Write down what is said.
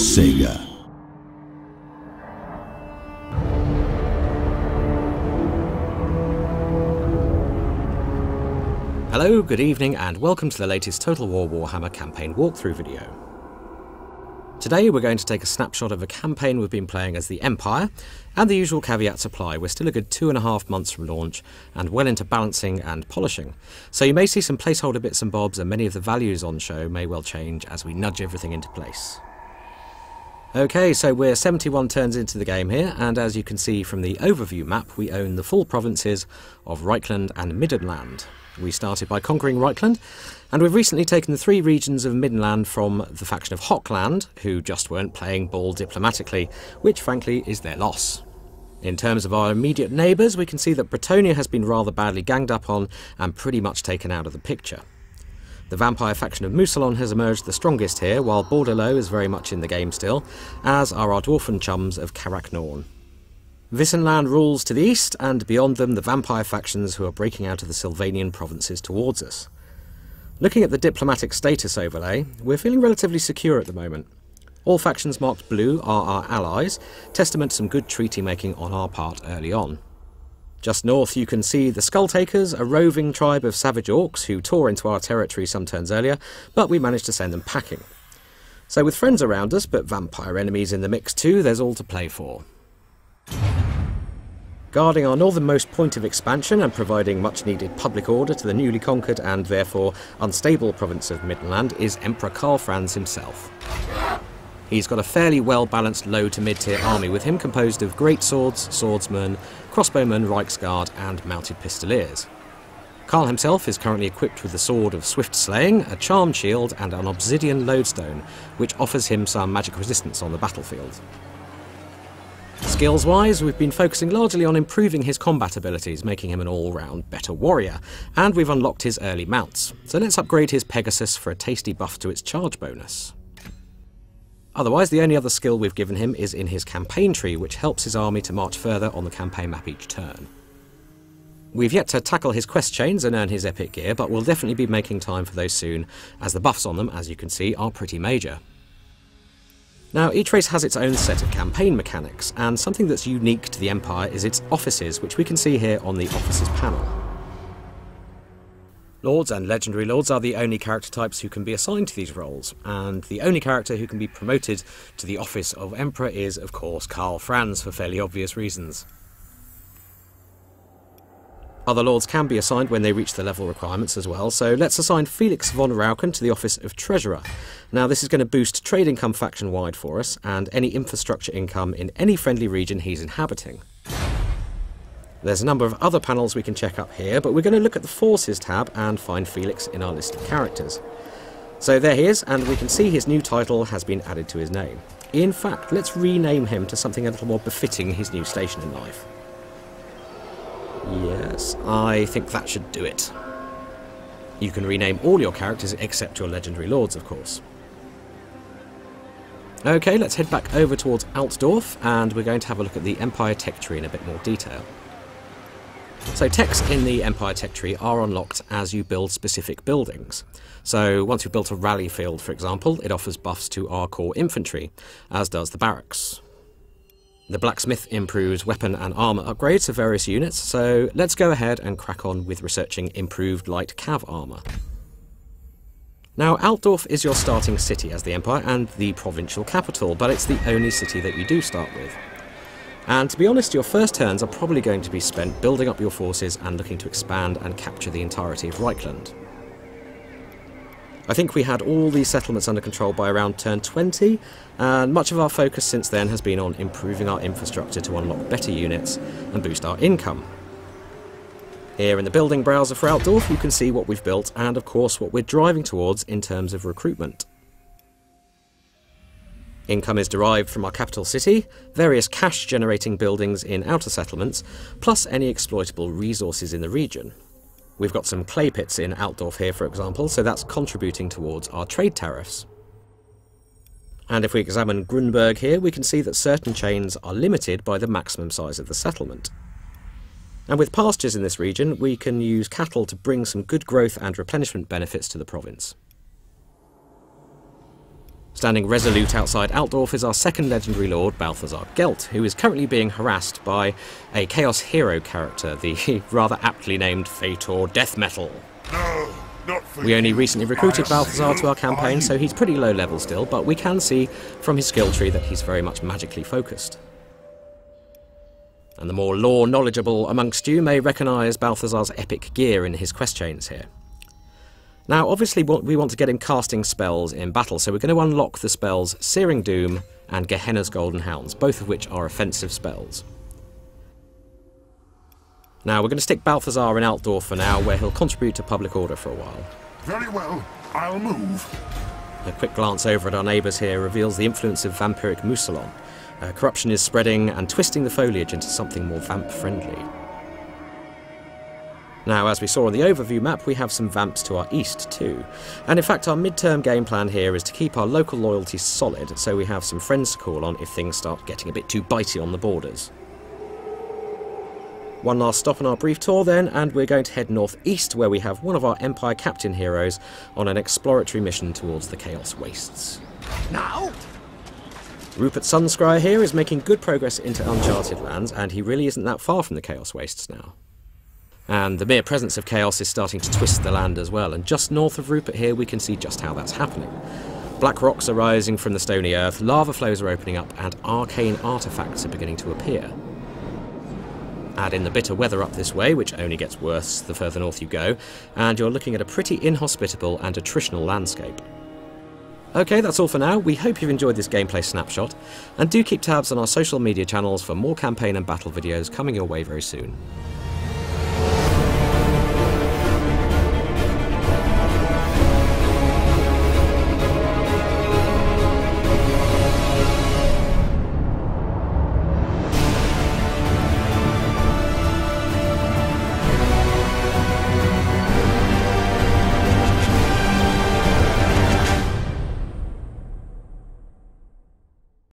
Sega. Hello, good evening, and welcome to the latest Total War Warhammer campaign walkthrough video. Today we're going to take a snapshot of a campaign we've been playing as the Empire, and the usual caveats apply. We're still a good two and a half months from launch, and well into balancing and polishing. So you may see some placeholder bits and bobs, and many of the values on show may well change as we nudge everything into place. Okay, so we're 71 turns into the game here, and as you can see from the overview map, we own the full provinces of Reikland and Middenland. We started by conquering Reikland, and we've recently taken the three regions of Middenland from the faction of Hochland, who just weren't playing ball diplomatically, which frankly is their loss. In terms of our immediate neighbours, we can see that Bretonnia has been rather badly ganged up on and pretty much taken out of the picture. The vampire faction of Mousillon has emerged the strongest here, while Bordeleaux is very much in the game still, as are our dwarfen chums of Karak Norn. Wissenland rules to the east, and beyond them the vampire factions who are breaking out of the Sylvanian provinces towards us. Looking at the diplomatic status overlay, we're feeling relatively secure at the moment. All factions marked blue are our allies, testament to some good treaty making on our part early on. Just north you can see the Skulltakers, a roving tribe of savage orcs who tore into our territory some turns earlier, but we managed to send them packing. So with friends around us, but vampire enemies in the mix too, there's all to play for. Guarding our northernmost point of expansion and providing much needed public order to the newly conquered and therefore unstable province of Midland is Emperor Karl Franz himself. He's got a fairly well balanced low to mid tier army with him composed of great swords, swordsmen, crossbowmen, Reiksguard, and mounted pistoliers. Karl himself is currently equipped with the Sword of Swift Slaying, a charmed shield, and an obsidian lodestone, which offers him some magic resistance on the battlefield. Skills wise, we've been focusing largely on improving his combat abilities, making him an all round better warrior, and we've unlocked his early mounts. So let's upgrade his Pegasus for a tasty buff to its charge bonus. Otherwise, the only other skill we've given him is in his campaign tree, which helps his army to march further on the campaign map each turn. We've yet to tackle his quest chains and earn his epic gear, but we'll definitely be making time for those soon, as the buffs on them, as you can see, are pretty major. Now, each race has its own set of campaign mechanics, and something that's unique to the Empire is its offices, which we can see here on the offices panel. Lords and Legendary Lords are the only character types who can be assigned to these roles, and the only character who can be promoted to the office of Emperor is, of course, Karl Franz, for fairly obvious reasons. Other lords can be assigned when they reach the level requirements as well, so let's assign Felix von Rauken to the office of Treasurer. Now this is going to boost trade income faction wide for us, and any infrastructure income in any friendly region he's inhabiting. There's a number of other panels we can check up here, but we're going to look at the Forces tab and find Felix in our list of characters. So there he is, and we can see his new title has been added to his name. In fact, let's rename him to something a little more befitting his new station in life. Yes, I think that should do it. You can rename all your characters except your legendary lords, of course. Okay, let's head back over towards Altdorf, and we're going to have a look at the Empire Tech Tree in a bit more detail. So techs in the Empire Tech Tree are unlocked as you build specific buildings. So once you've built a rally field, for example, it offers buffs to our core infantry, as does the barracks. The blacksmith improves weapon and armour upgrades for various units, so let's go ahead and crack on with researching improved light cav armour. Now, Altdorf is your starting city as the Empire and the provincial capital, but it's the only city that you do start with. And to be honest, your first turns are probably going to be spent building up your forces and looking to expand and capture the entirety of Reikland. I think we had all these settlements under control by around turn 20, and much of our focus since then has been on improving our infrastructure to unlock better units and boost our income. Here in the building browser for Altdorf you can see what we've built and of course what we're driving towards in terms of recruitment. Income is derived from our capital city, various cash generating buildings in outer settlements, plus any exploitable resources in the region. We've got some clay pits in Altdorf here, for example, so that's contributing towards our trade tariffs. And if we examine Grunburg here, we can see that certain chains are limited by the maximum size of the settlement. And with pastures in this region, we can use cattle to bring some good growth and replenishment benefits to the province. Standing resolute outside Altdorf is our second legendary lord, Balthazar Gelt, who is currently being harassed by a Chaos Hero character, the rather aptly named Fator Death Metal. No, We only recently recruited Balthazar to our campaign, so he's pretty low level still, but we can see from his skill tree that he's very much magically focused. And the more lore knowledgeable amongst you may recognise Balthazar's epic gear in his quest chains here. Now, obviously, we want to get him casting spells in battle, so we're going to unlock the spells Searing Doom and Gehenna's Golden Hounds, both of which are offensive spells. Now, we're going to stick Balthazar in Altdorf for now, where he'll contribute to public order for a while. Very well, I'll move. A quick glance over at our neighbours here reveals the influence of vampiric Mousillon. Uh, corruption is spreading and twisting the foliage into something more vamp friendly. Now, as we saw on the overview map, we have some vamps to our east too. And in fact, our mid-term game plan here is to keep our local loyalties solid, so we have some friends to call on if things start getting a bit too bitey on the borders. One last stop on our brief tour then, and we're going to head northeast where we have one of our Empire Captain heroes on an exploratory mission towards the Chaos Wastes. Now? Rupert Sunscryer here is making good progress into uncharted lands, and he really isn't that far from the Chaos Wastes now. And the mere presence of chaos is starting to twist the land as well, and just north of Rupert here we can see just how that's happening. Black rocks are rising from the stony earth, lava flows are opening up, and arcane artifacts are beginning to appear. Add in the bitter weather up this way, which only gets worse the further north you go, and you're looking at a pretty inhospitable and attritional landscape. Okay, that's all for now. We hope you've enjoyed this gameplay snapshot, and do keep tabs on our social media channels for more campaign and battle videos coming your way very soon.